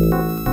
you